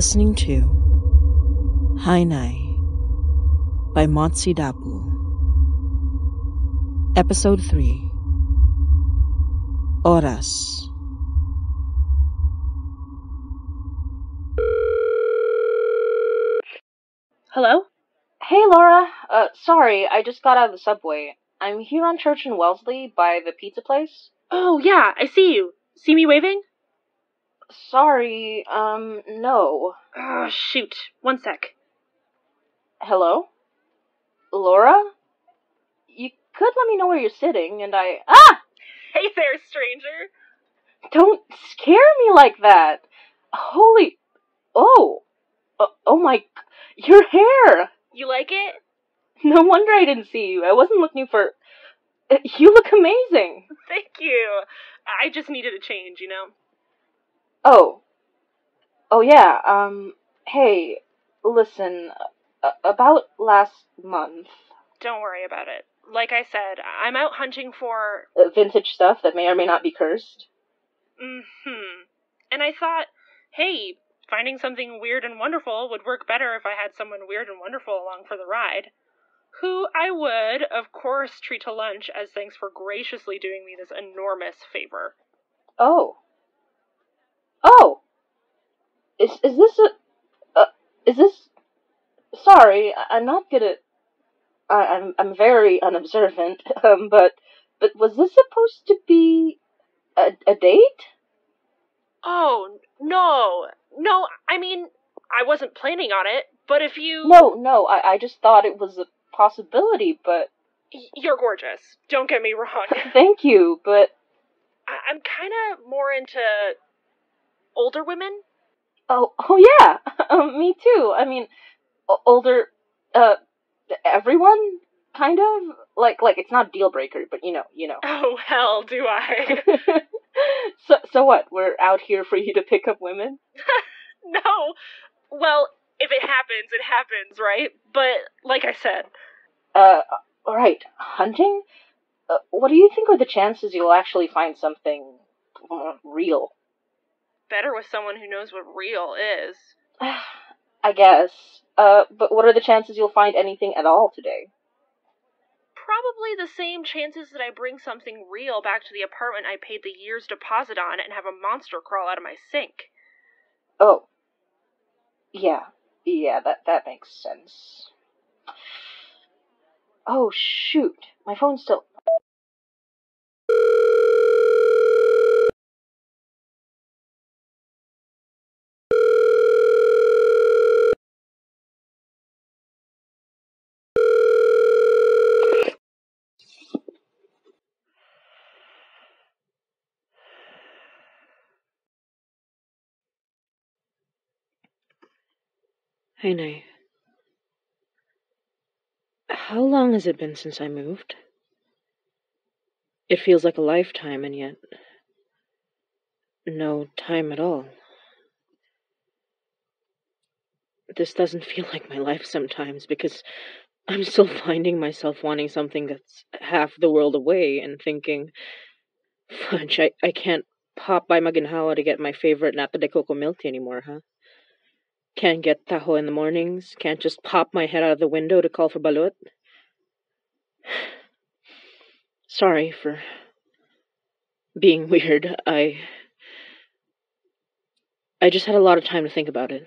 You're listening to Hi Nay by Motzie Dapul. Episode 3 Oras. Hello? Hey, Laura. Uh, sorry, I just got out of the subway. I'm here on Church and Wellesley by the pizza place. Oh, yeah, I see you. See me waving? Sorry, um, no. Oh, shoot. One sec. Hello? Laura? You could let me know where you're sitting, and I. Ah! Hey there, stranger. Don't scare me like that! Holy. Oh! Uh, oh my. Your hair! You like it? No wonder I didn't see you. I wasn't looking for. You look amazing! Thank you. I just needed a change, you know? Oh. Oh, yeah, um. Hey, listen. Uh, about last month. Don't worry about it. Like I said, I'm out hunting for. Uh, vintage stuff that may or may not be cursed. hmm. And I thought, hey, finding something weird and wonderful would work better if I had someone weird and wonderful along for the ride. Who I would, of course, treat to lunch as thanks for graciously doing me this enormous favor. Oh. Oh! Is, is this a. Uh, is this. Sorry, I- I'm not good at. I, I'm, I'm very unobservant, um, but. But was this supposed to be. a, a date? Oh, no. No, I mean, I wasn't planning on it, but if you. No, no, I, I just thought it was a possibility, but. You're gorgeous. Don't get me wrong. Thank you, but. I'm kind of more into older women. Oh, oh yeah, um, me too. I mean, older, uh, everyone, kind of like like it's not a deal breaker, but you know, you know. Oh, hell, do I. so so what? We're out here for you to pick up women. no. Well, if it happens, it happens, right? But, like I said, Uh, all right, hunting. Uh, what do you think are the chances you'll actually find something uh, real? Better with someone who knows what real is. I guess. Uh, but what are the chances you'll find anything at all today? Probably the same chances that I bring something real back to the apartment I paid the year's deposit on and have a monster crawl out of my sink. Oh. Yeah. Yeah, that that makes sense. Oh shoot. My phone's still Hi Nay. How long has it been since I moved? It feels like a lifetime, and yet. no time at all. This doesn't feel like my life sometimes because I'm still finding myself wanting something that's half the world away and thinking, fudge, I, I can't pop by Maginhawa to get my favorite nata de coco milk tea anymore, huh? Can't get taho in the mornings, can't just pop my head out of the window to call for balut. Sorry for being weird. I. I just had a lot of time to think about it.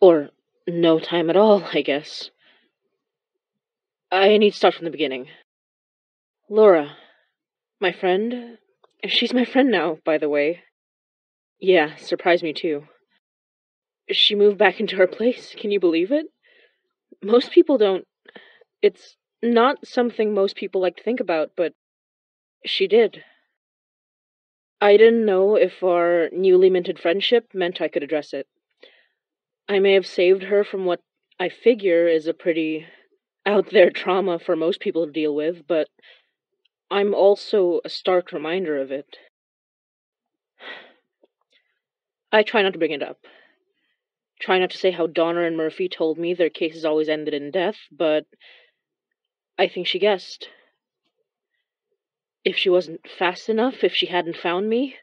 Or no time at all, I guess. I need to start from the beginning. Laura, my friend. She's my friend now, by the way. Yeah, surprised me too. She moved back into her place. Can you believe it? Most people don't. It's not something most people like to think about, but she did. I didn't know if our newly minted friendship meant I could address it. I may have saved her from what I figure is a pretty out there trauma for most people to deal with, but I'm also a stark reminder of it. I try not to bring it up. Try not to say how Donner and Murphy told me their cases always ended in death, but I think she guessed. If she wasn't fast enough, if she hadn't found me.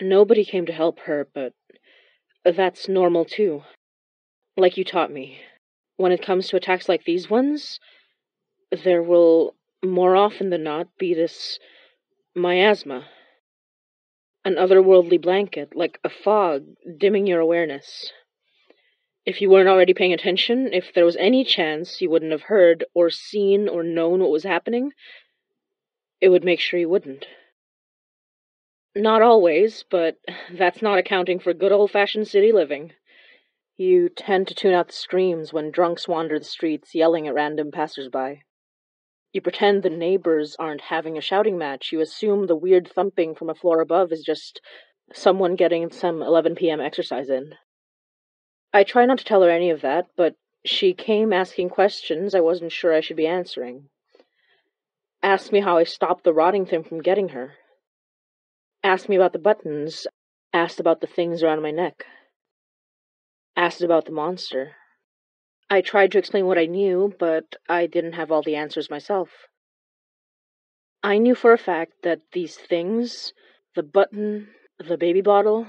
Nobody came to help her, but that's normal too. Like you taught me. When it comes to attacks like these ones, there will more often than not be this miasma. An otherworldly blanket, like a fog, dimming your awareness. If you weren't already paying attention, if there was any chance you wouldn't have heard or seen or known what was happening, it would make sure you wouldn't. Not always, but that's not accounting for good old fashioned city living. You tend to tune out the screams when drunks wander the streets yelling at random passersby. You pretend the neighbors aren't having a shouting match. You assume the weird thumping from a floor above is just someone getting some 11 p.m. exercise in. I try not to tell her any of that, but she came asking questions I wasn't sure I should be answering. Asked me how I stopped the rotting thing from getting her. Asked me about the buttons. Asked about the things around my neck. Asked about the monster. I tried to explain what I knew, but I didn't have all the answers myself. I knew for a fact that these things, the button, the baby bottle,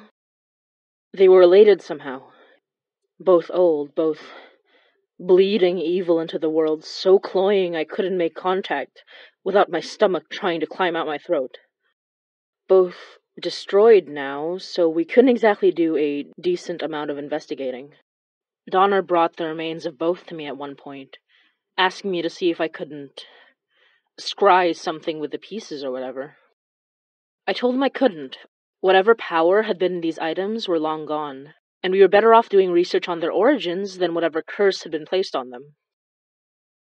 they were related somehow. Both old, both bleeding evil into the world, so cloying I couldn't make contact without my stomach trying to climb out my throat. Both destroyed now, so we couldn't exactly do a decent amount of investigating. Donner brought the remains of both to me at one point, asking me to see if I couldn't scry something with the pieces or whatever. I told him I couldn't. Whatever power had been in these items were long gone, and we were better off doing research on their origins than whatever curse had been placed on them.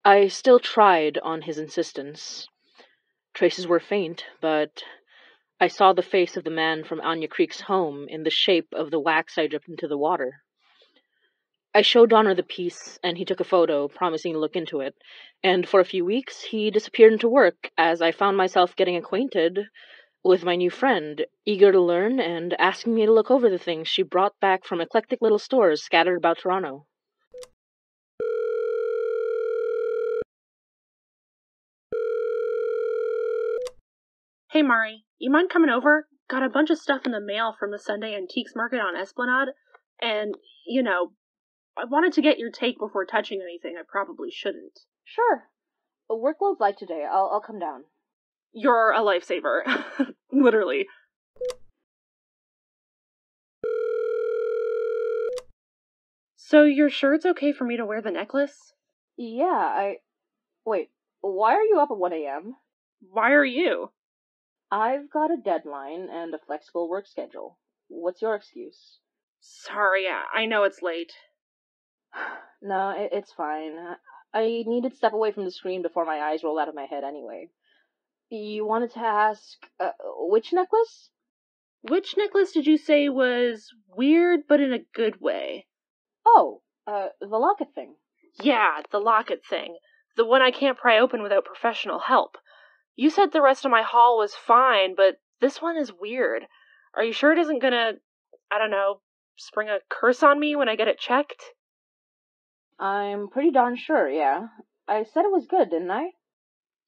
I still tried on his insistence. Traces were faint, but I saw the face of the man from Anya Creek's home in the shape of the wax I dripped into the water. I showed Donner the piece, and he took a photo, promising to look into it. And for a few weeks, he disappeared into work as I found myself getting acquainted with my new friend, eager to learn and asking me to look over the things she brought back from eclectic little stores scattered about Toronto. Hey Mari, you mind coming over? Got a bunch of stuff in the mail from the Sunday Antiques Market on Esplanade, and, you know, I wanted to get your take before touching anything I probably shouldn't. Sure. Uh, a workload's light today. I'll I'll come down. You're a lifesaver. Literally. So you're sure it's okay for me to wear the necklace? Yeah, I. Wait, why are you up at 1 a.m.? Why are you? I've got a deadline and a flexible work schedule. What's your excuse? Sorry, I know it's late. No, it, it's fine. I needed to step away from the screen before my eyes roll out of my head anyway. You wanted to ask, uh, which necklace? Which necklace did you say was weird but in a good way? Oh, uh, the locket thing. Yeah, the locket thing. The one I can't pry open without professional help. You said the rest of my haul was fine, but this one is weird. Are you sure it isn't gonna, I don't know, spring a curse on me when I get it checked? I'm pretty darn sure, yeah. I said it was good, didn't I?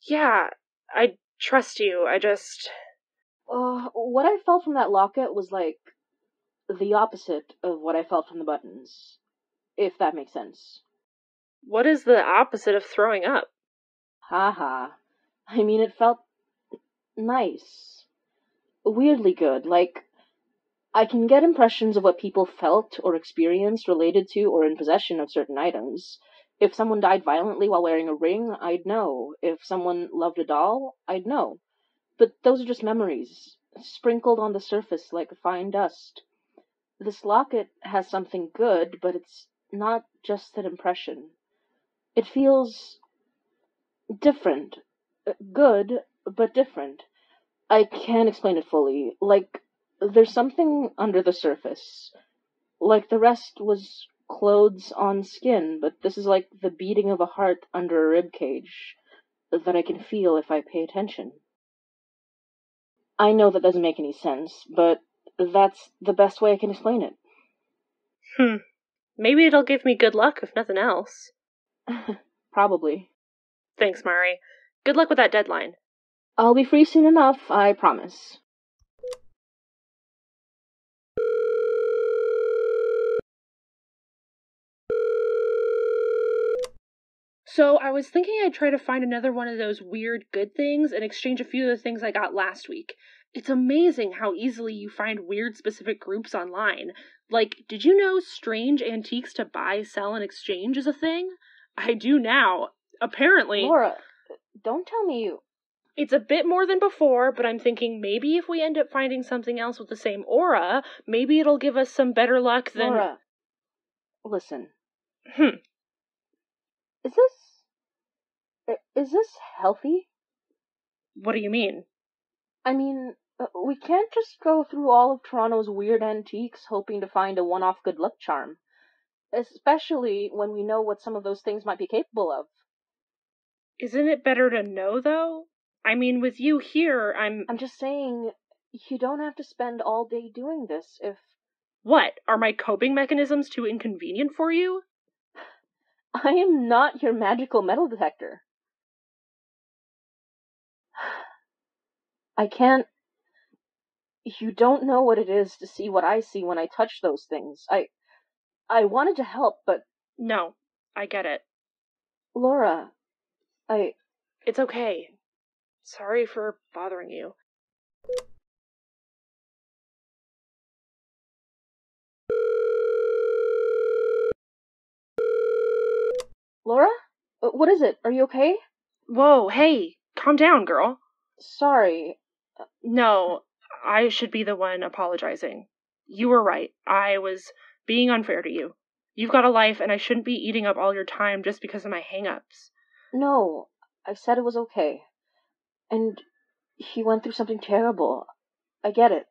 Yeah, I trust you. I just. Uh, what I felt from that locket was like the opposite of what I felt from the buttons, if that makes sense. What is the opposite of throwing up? Haha. Ha. I mean, it felt nice. Weirdly good. Like, I can get impressions of what people felt or experienced related to or in possession of certain items. If someone died violently while wearing a ring, I'd know. If someone loved a doll, I'd know. But those are just memories, sprinkled on the surface like fine dust. This locket has something good, but it's not just an impression. It feels different. Good, but different. I can't explain it fully. Like, there's something under the surface. Like the rest was clothes on skin, but this is like the beating of a heart under a rib cage that I can feel if I pay attention. I know that doesn't make any sense, but that's the best way I can explain it. Hmm. Maybe it'll give me good luck, if nothing else. Probably. Thanks, Mari. Good luck with that deadline. I'll be free soon enough, I promise. So I was thinking I'd try to find another one of those weird good things and exchange a few of the things I got last week. It's amazing how easily you find weird specific groups online. Like, did you know strange antiques to buy, sell, and exchange is a thing? I do now. Apparently. Laura, don't tell me you. It's a bit more than before, but I'm thinking maybe if we end up finding something else with the same aura, maybe it'll give us some better luck than. Laura, listen. Hmm. Is this. Is this healthy? What do you mean? I mean, uh, we can't just go through all of Toronto's weird antiques hoping to find a one off good luck charm. Especially when we know what some of those things might be capable of. Isn't it better to know, though? I mean, with you here, I'm. I'm just saying, you don't have to spend all day doing this if. What? Are my coping mechanisms too inconvenient for you? I am not your magical metal detector. I can't. You don't know what it is to see what I see when I touch those things. I. I wanted to help, but No, I get it. Laura, I. It's okay. Sorry for bothering you. Laura? Uh, What is it? Are you okay? Whoa, hey, calm down, girl. Sorry. No, I should be the one apologizing. You were right. I was being unfair to you. You've got a life, and I shouldn't be eating up all your time just because of my hang ups. No, I said it was okay. And he went through something terrible. I get it.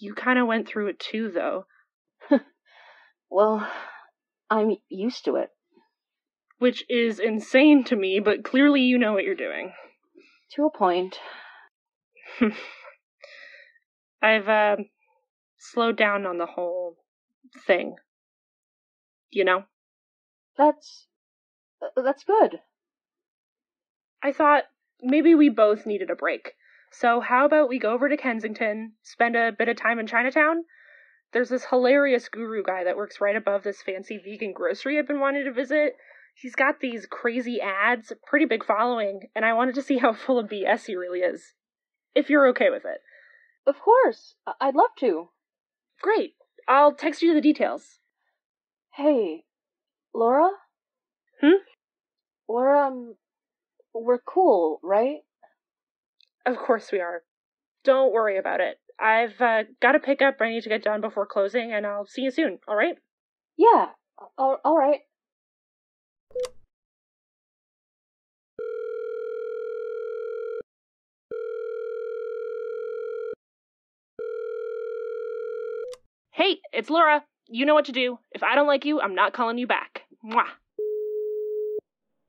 You kind of went through it too, though, Well, I'm used to it. Which is insane to me, but clearly you know what you're doing. To a point. I've, uh, slowed down on the whole thing. You know? That's. uh, That's good. I thought maybe we both needed a break. So, how about we go over to Kensington, spend a bit of time in Chinatown? There's this hilarious guru guy that works right above this fancy vegan grocery I've been wanting to visit. He's got these crazy ads, pretty big following, and I wanted to see how full of BS he really is. If you're okay with it. Of course. I'd love to. Great. I'll text you the details. Hey, Laura? Hmm? We're, um. We're cool, right? Of course we are. Don't worry about it. I've uh, got a pickup I need to get done before closing, and I'll see you soon, alright? Yeah. All, all right. Hey, it's Laura. You know what to do. If I don't like you, I'm not calling you back. Mwah.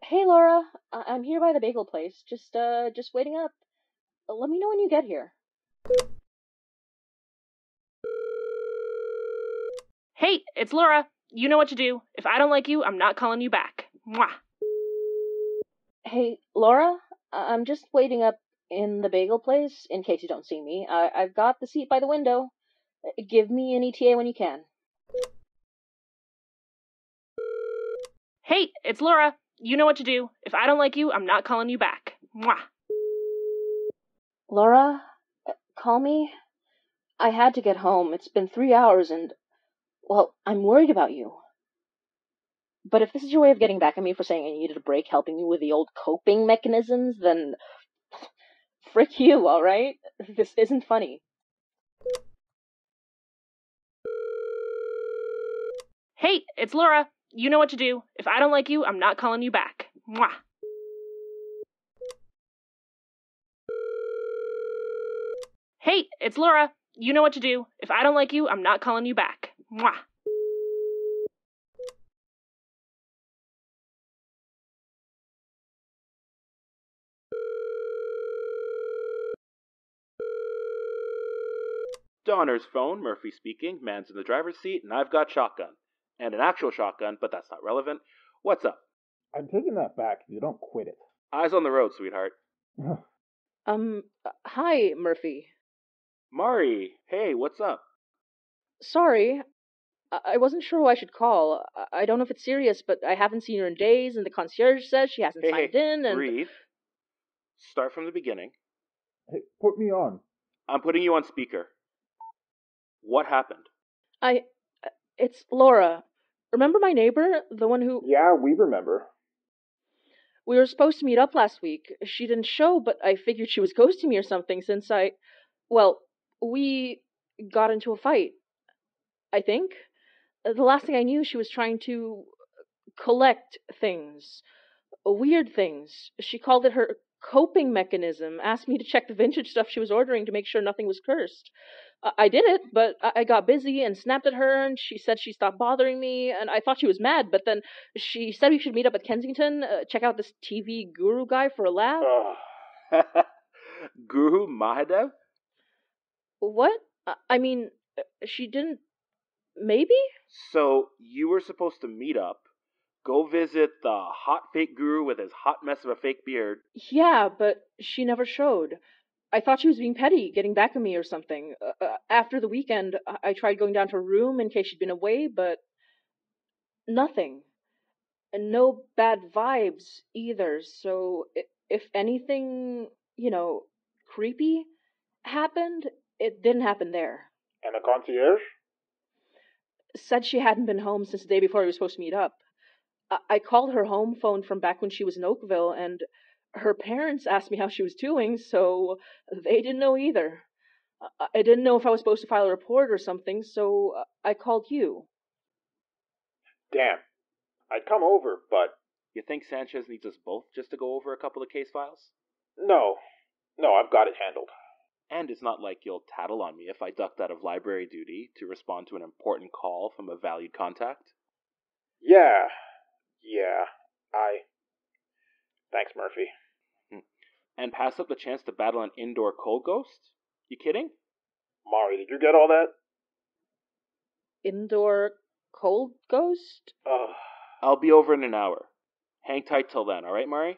Hey, Laura. I- I'm here by the bagel place. Just, uh, just waiting up. Let me know when you get here. Hey, it's Laura. You know what to do. If I don't like you, I'm not calling you back. Mwah. Hey, Laura. I- I'm just waiting up in the bagel place in case you don't see me. I- I've got the seat by the window. Give me an ETA when you can. Hey, it's Laura. You know what to do. If I don't like you, I'm not calling you back. Mwah. Laura, call me. I had to get home. It's been three hours and, well, I'm worried about you. But if this is your way of getting back at me for saying I needed a break helping you with the old coping mechanisms, then frick you, alright? This isn't funny. Hey, it's Laura. You know what to do. If I don't like you, I'm not calling you back. Mwah. Hey, it's Laura. You know what to do. If I don't like you, I'm not calling you back. Mwah. Donner's phone, Murphy speaking, man's in the driver's seat, and I've got shotgun. And an actual shotgun, but that's not relevant. What's up? I'm taking that back you don't quit it. Eyes on the road, sweetheart. Um, uh, hi, Murphy. Mari, hey, what's up? Sorry. I wasn't sure who I should call. I don't know if it's serious, but I haven't seen her in days, and the concierge says she hasn't Hey, signed hey, in, and breathe. Start from the beginning. Hey, put me on. I'm putting you on speaker. What happened? I. It's Laura. Remember my neighbor, the one who Yeah, we remember. we were supposed to meet up last week. She didn't show, but I figured she was ghosting me or something since I, well, we got into a fight. I think. The last thing I knew, she was trying to collect things, weird things. She called it her coping mechanism. Asked me to check the vintage stuff she was ordering to make sure nothing was cursed. I did it, but I got busy and snapped at her, and she said she stopped bothering me, and I thought she was mad, but then she said we should meet up at Kensington, uh, check out this TV guru guy for a laugh. Ugh. Guru Mahadev? What? I- I mean, uh, she didn't. Maybe? So you were supposed to meet up, go visit the hot fake guru with his hot mess of a fake beard. Yeah, but she never showed. I thought she was being petty, getting back at me or something. Uh, uh, after the weekend, I-, tried going down to her room in case she'd been away, but nothing. And no bad vibes either. So if anything, you know, creepy happened, it didn't happen there. And a concierge? Said she hadn't been home since the day before we were supposed to meet up. I, I called her home phone from back when she was in Oakville, and her parents asked me how she was doing, so they didn't know either. I, I didn't know if I was supposed to file a report or something, so uh, I called you. Damn. I'd come over, but You think Sanchez needs us both just to go over a couple of case files? no. No, I've got it handled. And it's not like you'll tattle on me if I ducked out of library duty to respond to an important call from a valued contact. Yeah. Yeah. I. Thanks, Murphy. And pass up the chance to battle an indoor cold ghost? You kidding? Mari, did you get all that? Indoor cold ghost? Ugh. I'll be over in an hour. Hang tight till then, alright, Mari?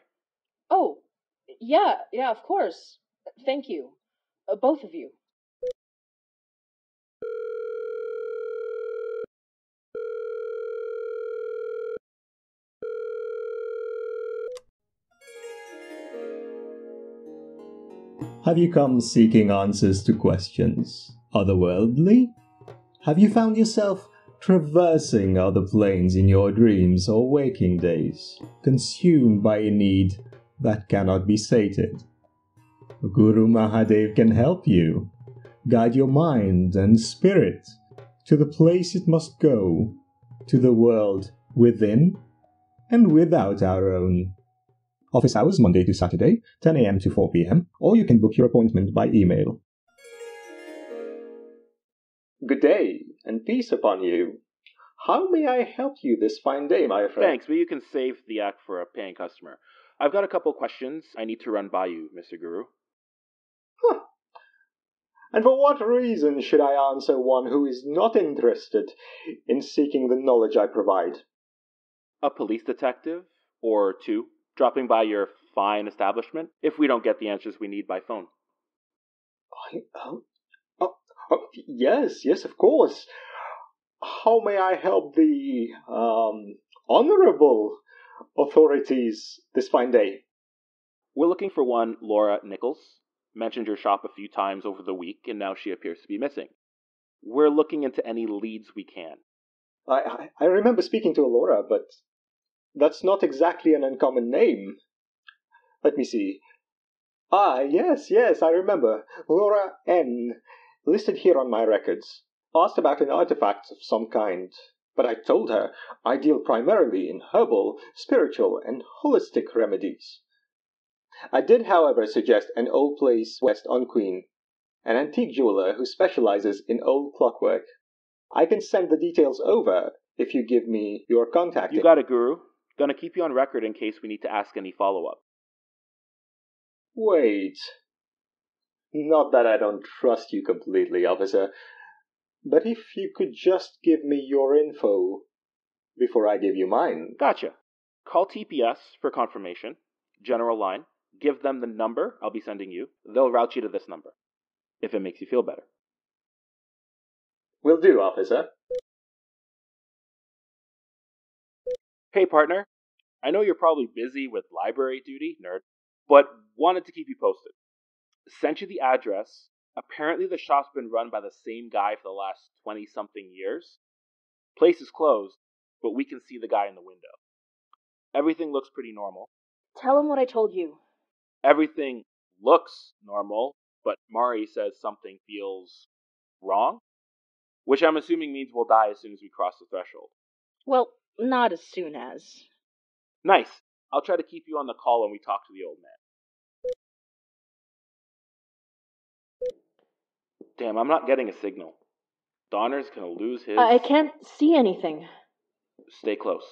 Oh, yeah, yeah, of course. Thank you. Uh, both of you. Have you come seeking answers to questions otherworldly? Have you found yourself traversing other planes in your dreams or waking days, consumed by a need that cannot be sated? Guru Mahadev can help you, guide your mind and spirit to the place it must go, to the world within and without our own. Office hours Monday to Saturday, 10 a.m. to 4 p.m., or you can book your appointment by email. Good day, and peace upon you. How may I help you this fine day, my friend? Thanks, but you can save the act for a paying customer. I've got a couple questions I need to run by you, Mr. Guru. Huh. And for what reason should I answer one who is not interested in seeking the knowledge I provide? A police detective, or two, dropping by your fine establishment if we don't get the answers we need by phone. I, oh, oh, oh, yes, yes, of course. How may I help the um, honorable authorities this fine day? We're looking for one Laura Nichols. Mentioned your shop a few times over the week, and now she appears to be missing. We're looking into any leads we can. I, I, I remember speaking to Laura, but that's not exactly an uncommon name. Let me see. Ah, yes, yes, I remember. Laura N. Listed here on my records. Asked about an artifact of some kind. But I told her I deal primarily in herbal, spiritual, and holistic remedies. I did, however, suggest an old place west on Queen, an antique jeweler who specializes in old clockwork. I can send the details over if you give me your contact. You got it, Guru. Gonna keep you on record in case we need to ask any follow up. Wait. Not that I don't trust you completely, officer, but if you could just give me your info before I give you mine. Gotcha. Call TPS for confirmation. General line. Give them the number I'll be sending you. They'll route you to this number. If it makes you feel better. Will do, officer. Hey, partner. I know you're probably busy with library duty, nerd, but wanted to keep you posted. Sent you the address. Apparently, the shop's been run by the same guy for the last 20 something years. Place is closed, but we can see the guy in the window. Everything looks pretty normal. Tell him what I told you. Everything looks normal, but Mari says something feels wrong, which I'm assuming means we'll die as soon as we cross the threshold. Well, not as soon as. Nice. I'll try to keep you on the call when we talk to the old man. Damn, I'm not getting a signal. Donner's gonna lose his. I can't see anything. Stay close.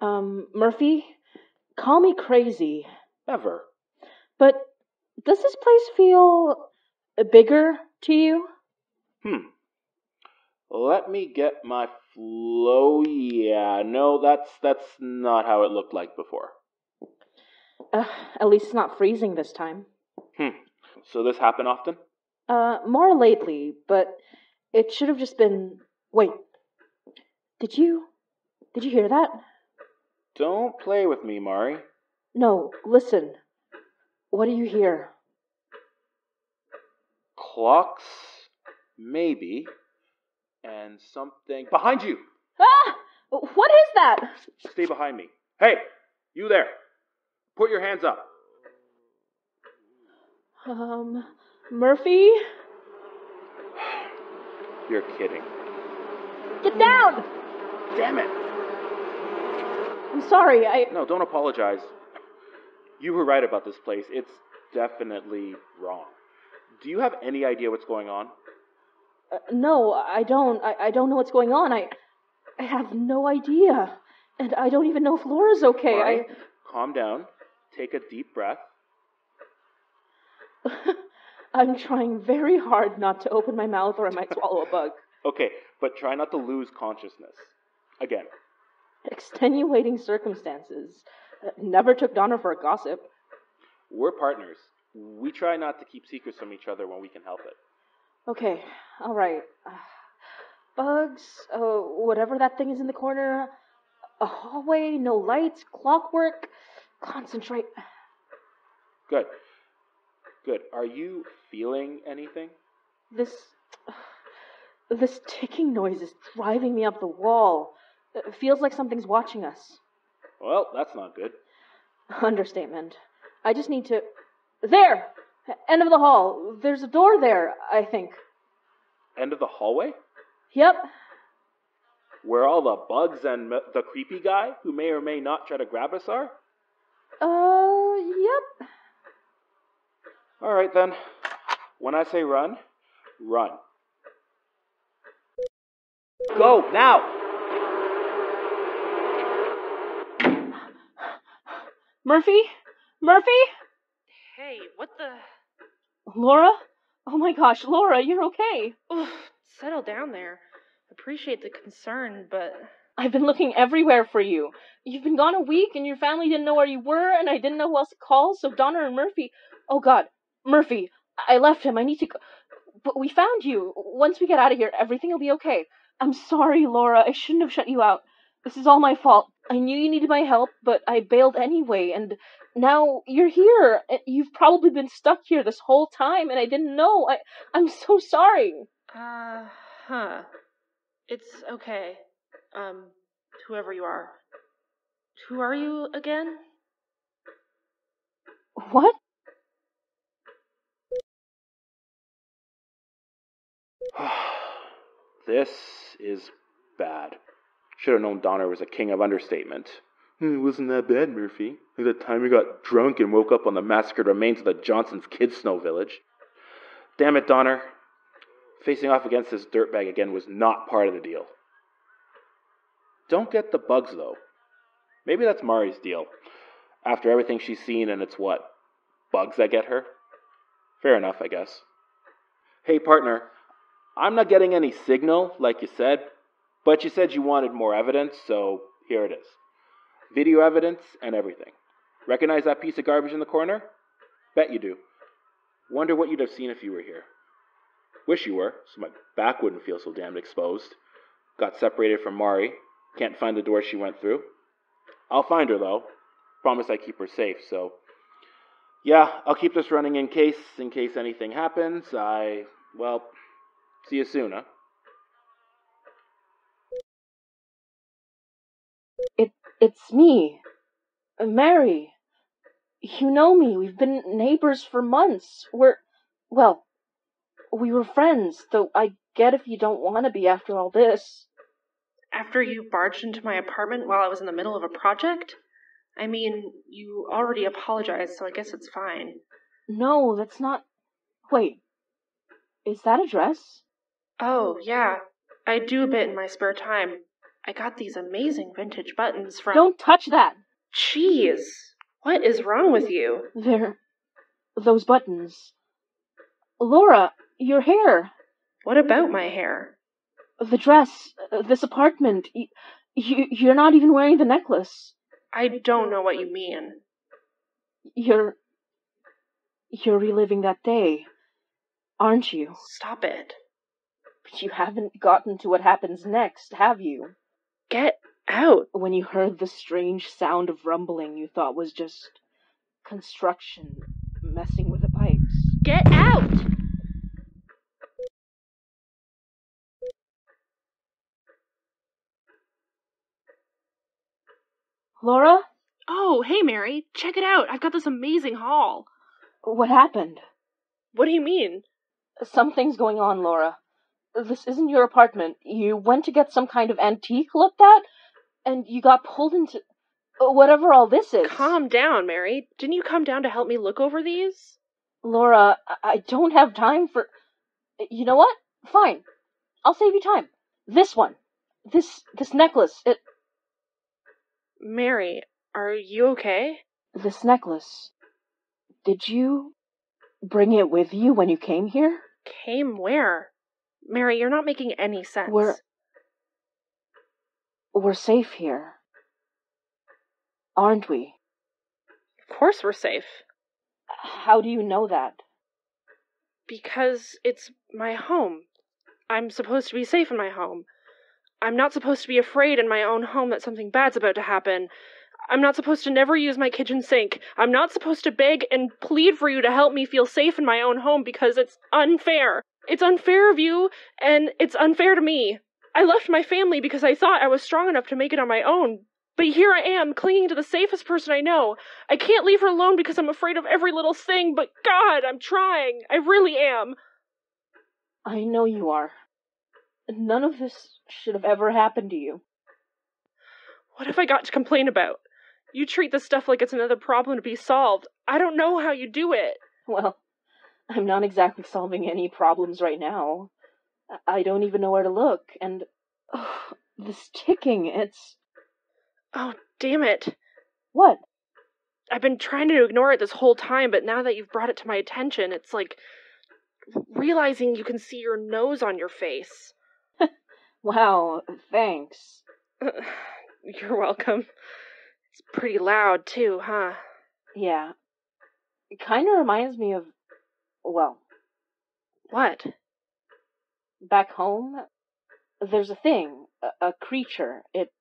Um, Murphy, call me crazy, Ever. but does this place feel bigger to you? Hmm. Let me get my flow. Yeah, no, that's that's not how it looked like before. Uh, at least it's not freezing this time. Hmm. So this happen often? Uh, more lately, but it should have just been. Wait. Did you. Did you hear that? Don't play with me, Mari. No, listen. What do you hear? Clocks, maybe, and something behind you. Ah! What is that? Stay behind me. Hey, you there. Put your hands up. Um, Murphy? You're kidding. Get down! Damn it. I'm sorry, I. No, don't apologize. You were right about this place. It's definitely wrong. Do you have any idea what's going on? No, I don't. I, I don't know what's going on. I. I have no idea. And I don't even know if Laura's okay. Mari, calm down. Take a deep breath. I. I'm trying very hard not to open my mouth or I might swallow a bug. Okay, but try not to lose consciousness. Again. Extenuating circumstances. Uh, never took Donner for a gossip. We're partners. We try not to keep secrets from each other when we can help it. Okay, all right. Uh, bugs, uh, whatever that thing is in the corner, a hallway, no lights, clockwork. Concentrate. Good. Good. Are you feeling anything? This. This ticking noise is driving me up the wall. It feels like something's watching us. Well, that's not good. Understatement. I just need to. There! End of the hall. There's a door there, I think. End of the hallway? Yep. Where all the bugs and m- the creepy guy who may or may not try to grab us are? Uh, yep. All right then. When I say run, run. Go now! Murphy? Murphy? Hey, what the? Laura? Oh my gosh, Laura, you're okay. Oof, settle down there. Appreciate the concern, but I've been looking everywhere for you. You've been gone a week and your family didn't know where you were, and I didn't know who else to call, so Donner and Murphy. Oh god, Murphy, I left him. I need to go. But we found you. Once we get out of here, everything will be okay. I'm sorry, Laura. I shouldn't have shut you out. This is all my fault. I knew you needed my help, but I bailed anyway, and now you're here. You've probably been stuck here this whole time, and I didn't know. I, I'm so sorry. uh, huh. It's okay. Um, whoever you are. Who are you again? What? this is bad. Should have known Donner was a king of understatement. Hmm, it wasn't that bad, Murphy. Like the time we got drunk and woke up on the massacred remains of the Johnsons' Kid Snow Village. Damn it, Donner. Facing off against this dirtbag again was not part of the deal. Don't get the bugs, though. Maybe that's Mari's deal. After everything she's seen, and it's what? Bugs that get her? Fair enough, I guess. Hey, partner, I'm not getting any signal, like you said, but you said you wanted more evidence, so here it is. Video evidence and everything. Recognize that piece of garbage in the corner? Bet you do. Wonder what you'd have seen if you were here. Wish you were, so my back wouldn't feel so damned exposed. Got separated from Mari. Can't find the door she went through. I'll find her, though. Promise I keep her safe, so. Yeah, I'll keep this running in case, in case anything happens. I, well, see you soon, huh? It it's me. Mari. You know me. We've been neighbors for months. We're well, we were friends, though I get if you don't want to be after all this. After you barged into my apartment while I was in the middle of a project? I mean, you already apologized, so I guess it's fine. No, that's not. Wait. Is that a dress? Oh, yeah. I do a bit in my spare time. I got these amazing vintage buttons from. Don't touch that. Jeez. What is wrong with you? They're. those buttons. Laura, your hair. What about my hair? The dress. This apartment. You, you're not even wearing the necklace. I don't know what you mean. You're. You're reliving that day, aren't you? Stop it. But you haven't gotten to what happens next, have you? Get out. When you heard the strange sound of rumbling you thought was just construction messing with the pipes. Get out! Laura, Oh, hey, Mari. Check it out. I've got this amazing haul. what happened? What do you mean? Something's going on, Laura. This isn't your apartment. You went to get some kind of antique looked at, and you got pulled into uh, whatever all this is. Calm down, Mari. Didn't you come down to help me look over these? Laura, I- I don't have time for. You know what? Fine. I'll save you time. This one. This this necklace. It Mari, are you okay? this necklace. Did you bring it with you when you came here? Came where? Mari, you're not making any sense. We're we're safe here. Aren't we? Of course we're safe. How do you know that? Because it's my home. I'm supposed to be safe in my home. I'm not supposed to be afraid in my own home that something bad's about to happen. I'm not supposed to never use my kitchen sink. I'm not supposed to beg and plead for you to help me feel safe in my own home because it's unfair. It's unfair of you, and it's unfair to me. I left my family because I thought I was strong enough to make it on my own. But here I am, clinging to the safest person I know. I can't leave her alone because I'm afraid of every little thing, but God, I'm trying. I really am. I know you are. None of this should have ever happened to you. What have I got to complain about? You treat this stuff like it's another problem to be solved. I don't know how you do it. Well, I'm not exactly solving any problems right now. I- don't even know where to look, and ugh, this ticking, it's. Oh, damn it. What? I've been trying to ignore it this whole time, but now that you've brought it to my attention, it's like realizing you can see your nose on your face. Wow, thanks. You're welcome. It's pretty loud, too, huh? Yeah. It kind of reminds me of. Well, What? back home, there's a thing, a, a creature. It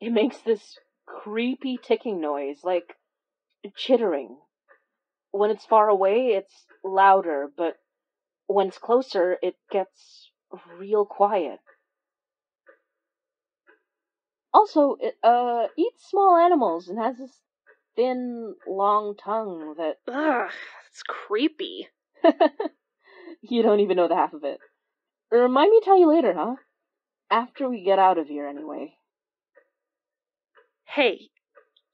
it makes this creepy ticking noise, like chittering. When it's far away, it's louder, but when it's closer, it gets real quiet. Also, it uh eats small animals and has this thin, long tongue that Ugh, it's creepy. you don't even know the half of it. Remind me to tell you later, huh? After we get out of here, anyway. Hey,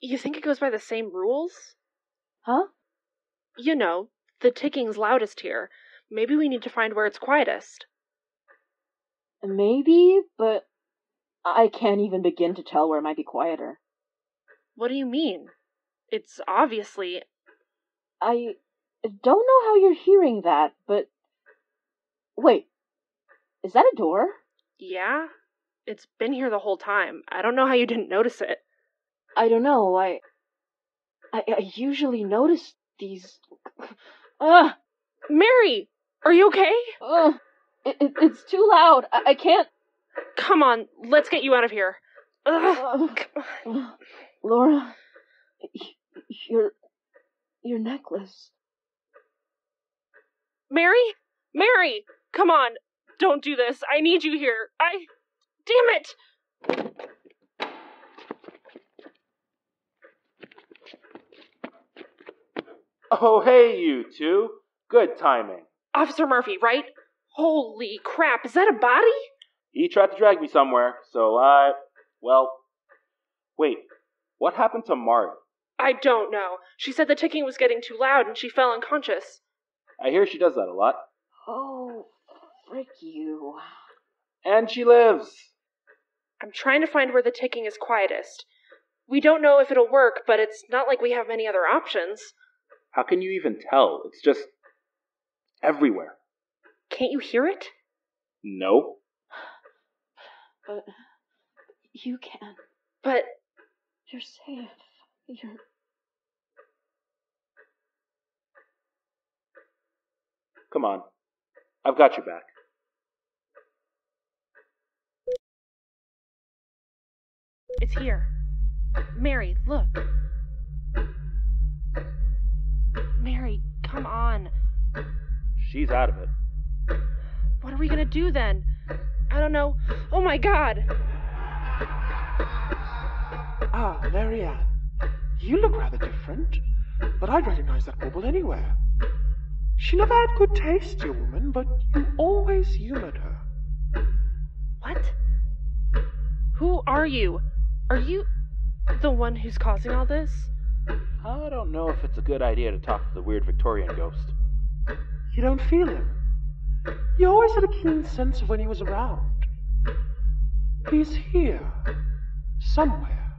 you think it goes by the same rules? Huh? You know, the ticking's loudest here. Maybe we need to find where it's quietest. Maybe, but I can't even begin to tell where it might be quieter. What do you mean? It's obviously. I don't know how you're hearing that, but. Wait. Is that a door? Yeah? It's been here the whole time. I don't know how you didn't notice it. I don't know. I. I, I usually notice these. Ugh! Mari! Are you okay? Ugh! It, it, it's too loud. I, I can't. Come on, let's get you out of here. Ugh. come on. Laura, your your necklace. Mari? Mari! Come on. Don't do this. I need you here. I. Damn it! Oh, hey, you two. Good timing. Officer Murphy, right? Holy crap, is that a body? He tried to drag me somewhere, so I. Well. Wait, what happened to Mari? I don't know. She said the ticking was getting too loud and she fell unconscious. I hear she does that a lot. Oh, frick you. And she lives. I'm trying to find where the ticking is quietest. We don't know if it'll work, but it's not like we have many other options. How can you even tell? It's just. everywhere. Can't you hear it? No. But you can. But You're safe. You're. Come on. I've got you back. it's here. Mari, look. Mari, come on. She's out of it. What are we gonna do then? I don't know. Oh my god! Ah, Marianne. You look rather different, but I'd recognize that bauble anywhere. She never had good taste, your woman, but you always humored her. What? Who are you? Are you the one who's causing all this? I don't know if it's a good idea to talk to the weird Victorian ghost. You don't feel him. You always had a keen sense of when he was around. He's here, somewhere.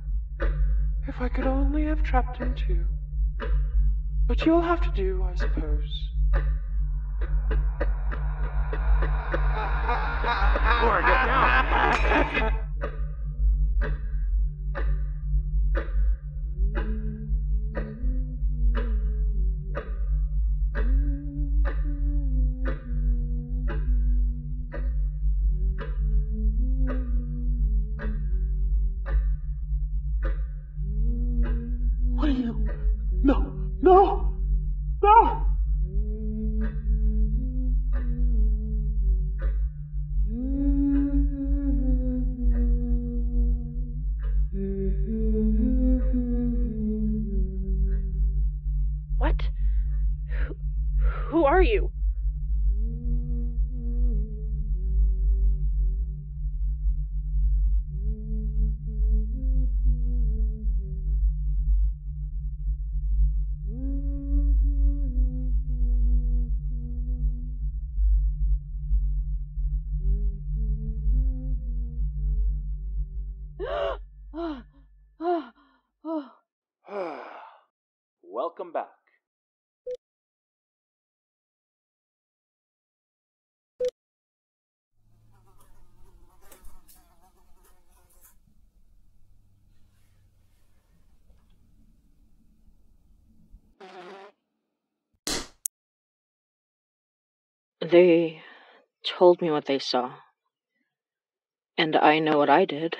If I could only have trapped him too. But you'll have to do, I suppose. Laura, get down! They told me what they saw. And I know what I did.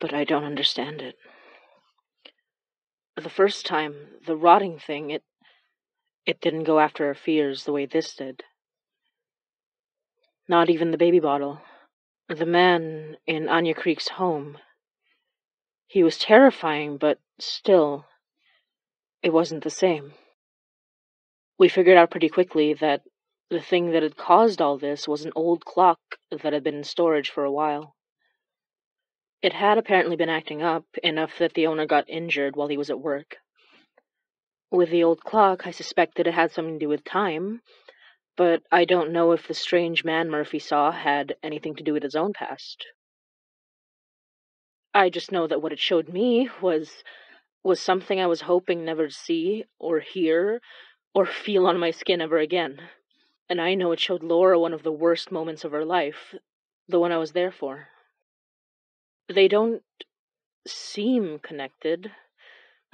But I don't understand it. The first time, the rotting thing, it it didn't go after our fears the way this did. Not even the baby bottle. The man in Anya Creek's home. He was terrifying, but still, it wasn't the same. We figured out pretty quickly that the thing that had caused all this was an old clock that had been in storage for a while. It had apparently been acting up enough that the owner got injured while he was at work. With the old clock, I suspected it had something to do with time, but I don't know if the strange man Murphy saw had anything to do with his own past. I just know that what it showed me was was something I was hoping never to see or hear or feel on my skin ever again. And I know it showed Laura one of the worst moments of her life, the one I was there for. They don't seem connected.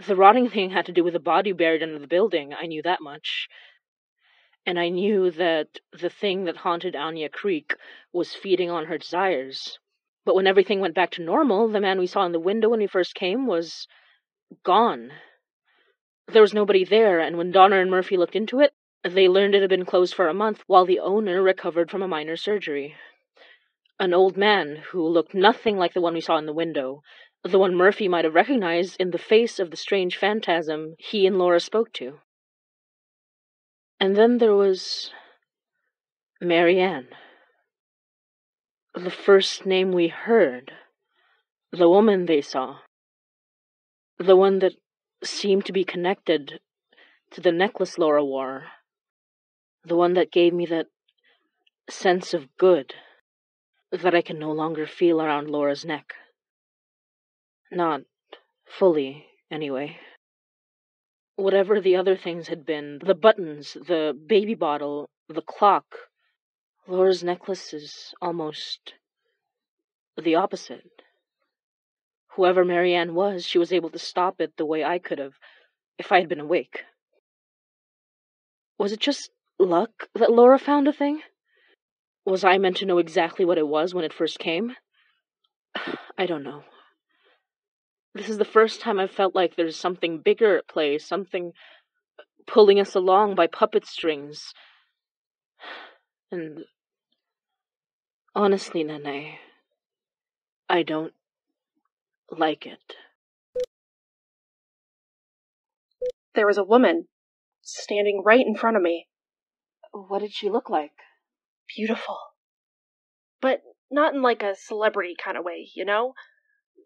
The rotting thing had to do with a body buried under the building, I knew that much. And I knew that the thing that haunted Anya Creek was feeding on her desires. But when everything went back to normal, the man we saw in the window when we first came was gone. There was nobody there, and when Donner and Murphy looked into it, they learned it had been closed for a month while the owner recovered from a minor surgery. An old man who looked nothing like the one we saw in the window, the one Murphy might have recognized in the face of the strange phantasm he and Laura spoke to. And then there was Marianne. The first name we heard. The woman they saw. The one that seemed to be connected to the necklace Laura wore. The one that gave me that sense of good that I can no longer feel around Laura's neck. Not fully, anyway. Whatever the other things had been the buttons, the baby bottle, the clock Laura's necklace is almost the opposite. Whoever Marianne was, she was able to stop it the way I could have if I had been awake. Was it just luck that Laura found a thing? Was I meant to know exactly what it was when it first came? I don't know. This is the first time I've felt like there's something bigger at play, something pulling us along by puppet strings. And honestly, Nene, I don't like it. There was a woman standing right in front of me. What did she look like? Beautiful. But not in like a celebrity kind of way, you know?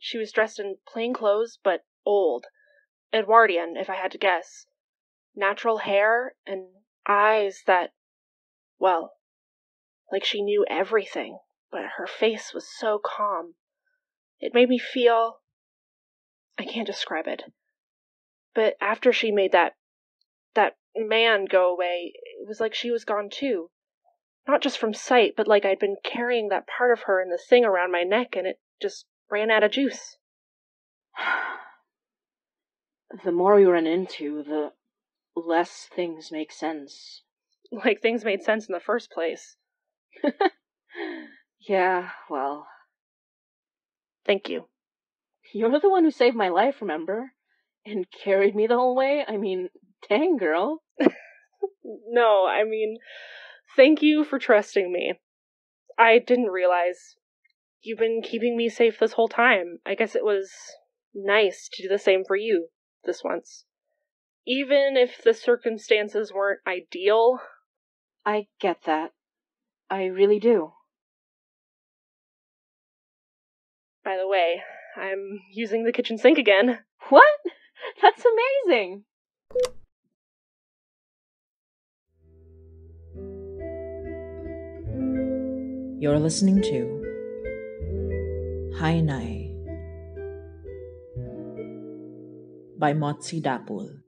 She was dressed in plain clothes, but old. Edwardian, if I had to guess. Natural hair and eyes that, well, like she knew everything, but her face was so calm. It made me feel. I can't describe it. But after she made that. that man go away, it was like she was gone too. Not just from sight, but like I'd been carrying that part of her in the thing around my neck and it just ran out of juice. the more we run into, the less things make sense. Like things made sense in the first place. yeah, well. Thank you. You're the one who saved my life, remember? And carried me the whole way? I mean, dang, girl. no, I mean, thank you for trusting me. I didn't realize you've been keeping me safe this whole time. I guess it was nice to do the same for you this once. Even if the circumstances weren't ideal. I get that. I really do. By the way, I'm using the kitchen sink again. What? That's amazing! You're listening to Hi Nay by Motzie Dapul.